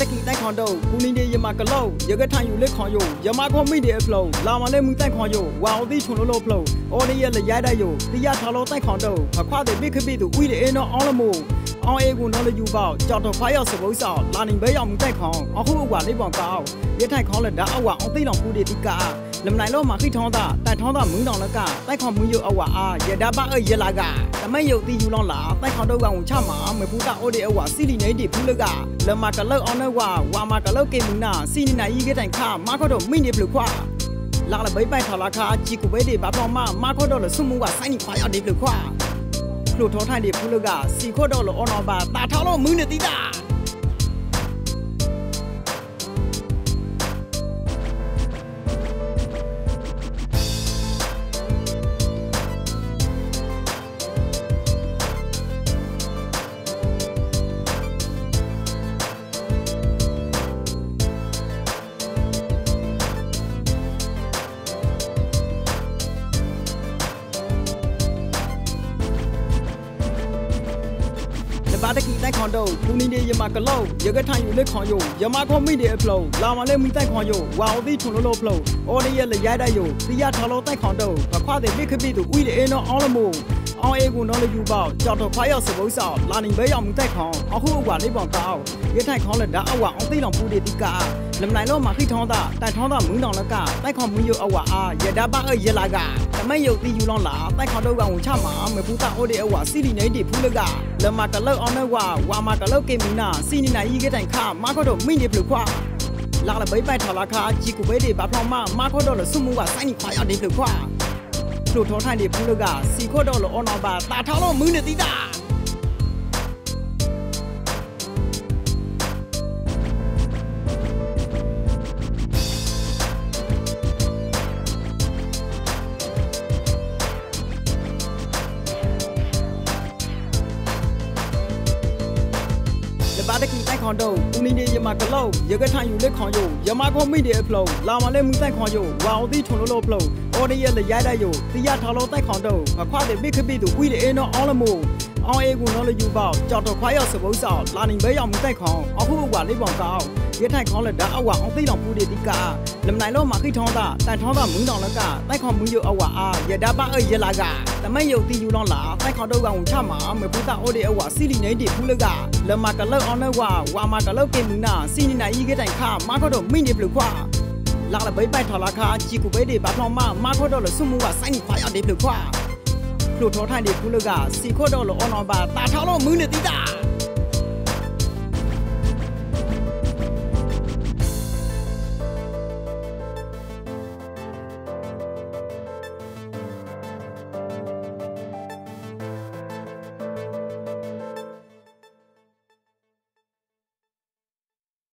တကီတိုက်ခွန်တော့ကူနီနေရမကလောက်ရကထိုင်ယူလက်ခွန်ယိုရမခွန်မိတဲ့အဖလုံးလာမလဲမှုတိုက်ခွန်ယိုဝါအောင်တိချုံလို့လို့ဖလုံးအော်ဒီရလေရိုက်တဲ့ယိုတရားထားလို့တိုက်ခွန်တော့ခွာတဲ့ပိခပိတူဦတဲ့နော်အောင်းလမို့အောင်အေကူနော်လယူပေါ့ကြောက်တော့ဖားရောက်စပုတ်ဆောက်လာနေပဲရောက်မှုတိုက်ခွန်အခုအကွာလေးပေါင်ကောက်ရထိုင်ခေါလက်ဒါအဝအောင်သိလောင်ဖူးတဲ့တိကာလမနိုင်လို့မခိထောင်းတာတိုင်ထောင်းတာမင်းတောင်လကတိုက်ခွန်မင်းယိုအဝအာရဒါပါအရလာက တမယုတ်တီယူလောင်းလာတိုက်ခွန်တော့ကောင်ချမှာမဖူးတာအိုဒီအဝစီလီနေတီဖူးလကလမကလောက်အောင်နဲ့ဝါဝါမကလောက်ကေမနာစီနီနာဤကတိုင်ခါမခတော့မိနေပလူခွာလာလဘိပိုက်ထလာခါជីကိုပဲဒီဘာပေါ်မမခတော့လဆုမှုကစိုင်းနီခွာရဒီပလူခွာလို့ထောထိုင်ဒီဖူးလကစီခေါတော့လောအော်နော်ဘာတာထောင်းလို့မင်းနေတိတာ ဘာတကီတိုက်ခွန်တော့ကူနီနေရမကလောက်ရကထိုင်ယူလက်ခွန်ယိုရမခွန်မိတဲ့အဖလုံးလာမလဲမိတိုက်ခွန်ယိုဝါအောင်တိချုံလို့လို့ဖလုံးအော်ဒီရလေရိုက်တဲ့ယိုတရားထော်လို့တိုက်ခွန်တော့ခွာတဲ့မိခပိတူဦတဲ့နော်အောင်းလမို့ အောင်အေကူနော်လေယူပေါ့ကြောက်တော့ခွာရောက်စပုတ်ဆောက်လာနေပဲရောက်မှုတိုက်ခွန်အခုအကွာလေးပေါင်ကောက်ရထိုင်ခေါလက်ဒါအဝအောင်သိလောင်ပူတဲ့တိကာလမနိုင်လို့မခိထောင်းတာတိုင်ထောင်းတာမင်းတောင်လကတိုက်ခွန်မင်းယိုအဝအာရဒါပါအရလာကတမယုတ်တီယူလောင်းလာတိုက်ခွန်တော့ကောင်ချမှာမပူတာအိုတဲ့အဝစီလီနေတီဖူးလကလမကလောက်အောင်နဲ့ဝါဝါမကလောက်ကေမီနာစီနီနာဤကတိုင်ခါမခတော့မိနေပလူခွာလာလဘိပိုက်ထလာခါជីကိုပဲဒီဘာဖောင်းမမခတော့လဆုမှုကစိုင်းနီခွာရဒီပလူခွာ လို့ထောထိုင်ဒီဖူးလကစီခေါ်တော့လောအော်နော်ဘာတာထောင်းလို့မင်းနေတိတာဘာ တကီတိုက်ခွန်တော့ဦးနီနေရမကလောက်ရကထိုင်ယူလက်ခွန်ယိုရမခွန်မိတဲ့အဖလုံးလာမလဲမှုတိုက်ခွန်ယိုဝါအောင်တိထုံလို့လို့ဖလုံးအော်ဒီရလေရိုက်တဲ့ယိုတရားထော်လို့တိုက်ခွန်တော့ခွာတဲ့ပိခပိတူဦတဲ့နော်အောင်းလမို့အောင်အေကူနော်လယူပေါ့ကြောက်တော့ခွာရောက်စပုတ်ဆောက်လာနေပဲရောက်မှုတိုက်ခွန်အခုအကွာလေးပေါင်ကောက်ရထိုင်ခေါလက်ဒါအဝအောင်သိလောင်ပူတဲ့တိကာလမနိုင်လို့မခိထောင်းတာတိုင်ထောင်းတာမင်းတောင်လကတိုက်ခွန်မင်းယိုအဝအာရဒါပါအရလာကတမယုတ်တီယူလောင်းလာတိုက်ခွန်တော့ကောင်ချမှာမပူတာအိုဒီအဝစီလီနေတီဖူးလကလမကလောက်အောင်နဲ့ဝါဝါမကလောက်ကေမနာစီနီနာဤကတိုင်ခါမခတော့မိနေပလူခွာလာလဘိပိုက်ထလာခါជីကိုပဲဒီဘာဖောင်းမမခတော့လဆုမှုကစိုင်းနီခွာရဒီပလူခွာလို့ထောထိုင်ဒီဖူးလကစီခေါတော့လောအော်နော်ဘာတာထောင်းလို့မင်းနေတိတာ